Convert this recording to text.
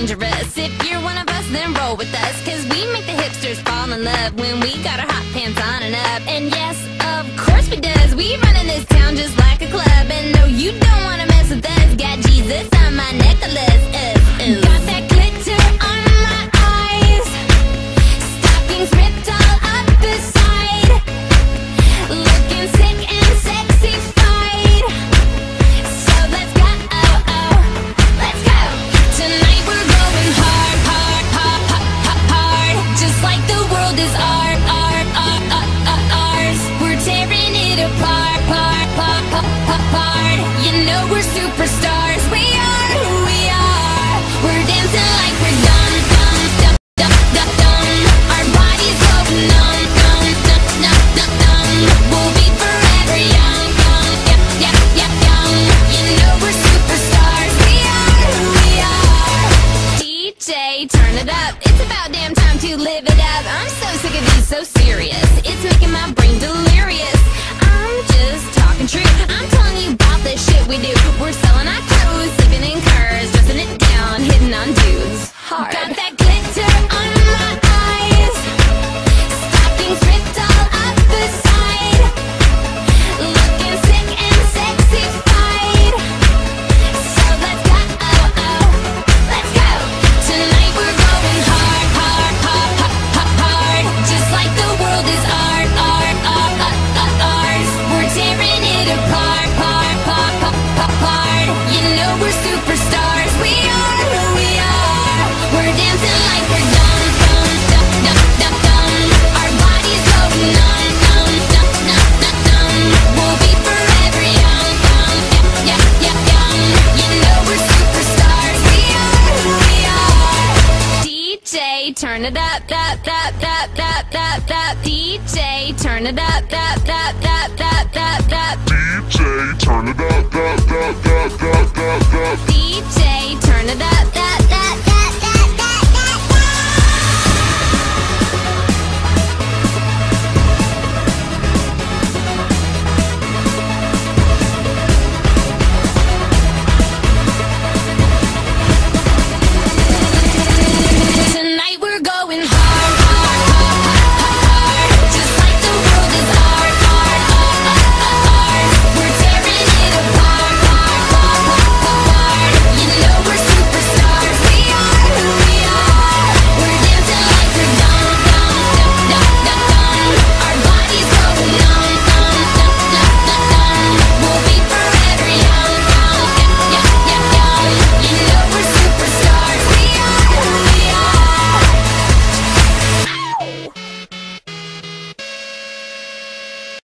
dangerous. If you're one of us, then roll with us. Cause we make the hipsters fall in love when we got our hot pants on and up. And yes, of course we does. We run in this town just like a club. so serious. It's making my brain delirious. I'm just talking true this shit we do. Turn it up, that, that, that, that, that, that. DJ, turn it up, that, that, that, that, that, that. DJ, turn it up, that, that, that, that, that, that. DJ, turn it up.